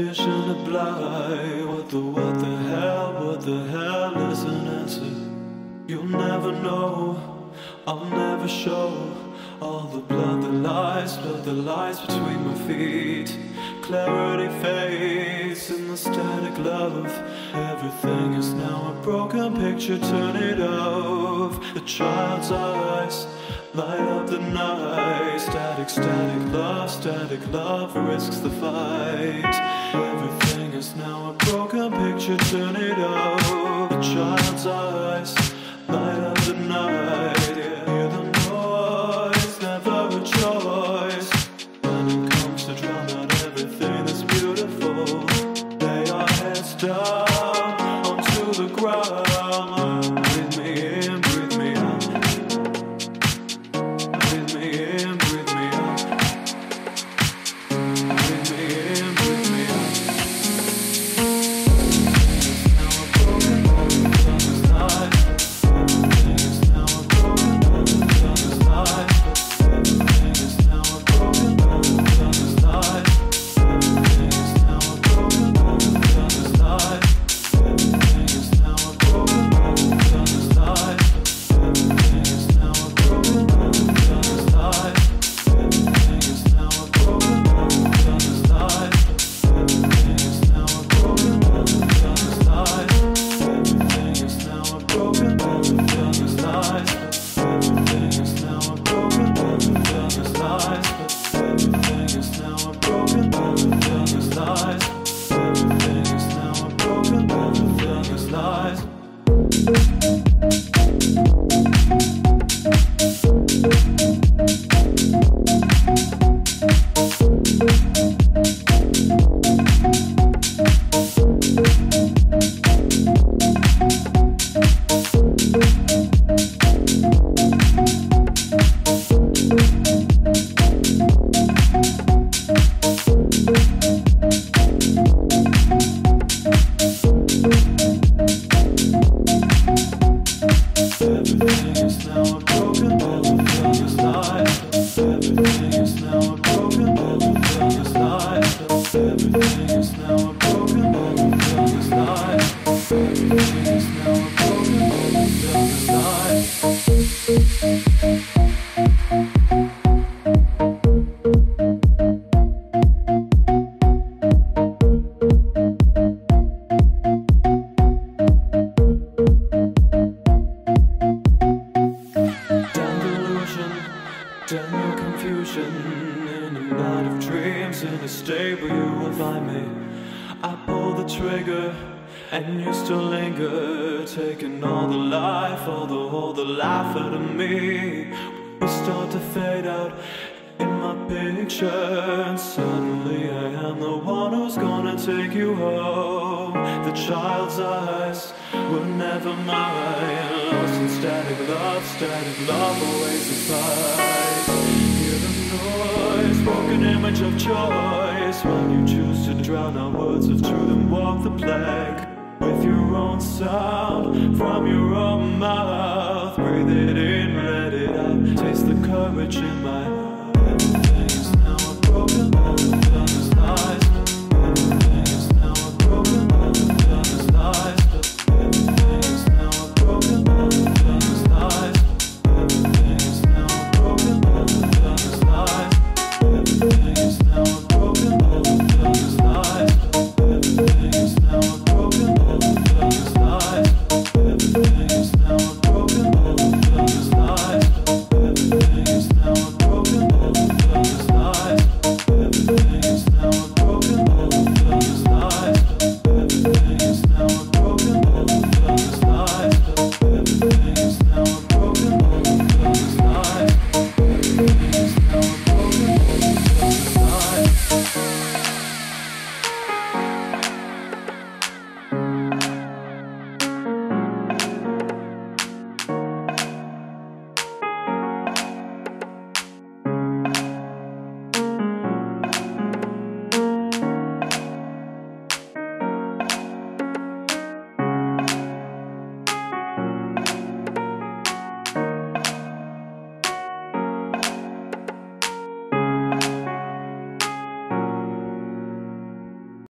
lights, vision of blight. What the, what the hell, what the hell is an answer? You'll never know, I'll never show. All the blood that lies, blood that lies between my feet. Clarity fades in the static love. Everything is now a broken picture, turn it off. The child's eyes light up the night. Static, static love, static love risks the fight. Everything is now a broken picture, turn it off. The child's eyes light up the night. Yeah. Hear the noise, never a choice. When it comes to drown out everything that's beautiful, lay our heads down onto the ground. The trigger, and you still linger. Taking all the life, all the all the life out of me. We start to fade out in my picture, and suddenly I am the one who's gonna take you home. The child's eyes were never mine. Lost in static love, static love always a fight. Hear the noise, broken image of When you choose to drown out words of truth and walk the plank. With your own sound from your own mouth, breathe it in, let it out. Taste the courage in my